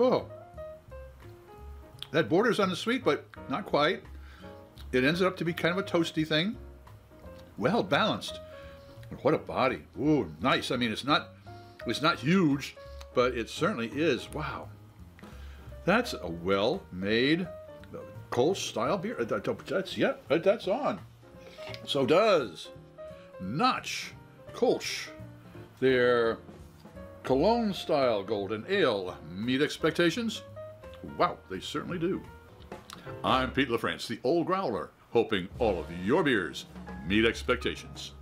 Oh, that borders on the sweet, but not quite. It ends up to be kind of a toasty thing. Well balanced. What a body. Ooh, nice. I mean, it's not it's not huge, but it certainly is. Wow. That's a well-made uh, Kolsch style beer. Uh, that's yeah, that's on. So does Notch Kolsch. Their Cologne style golden ale meet expectations? Wow, they certainly do. I'm Pete LaFrance, the old growler, hoping all of your beers meet expectations.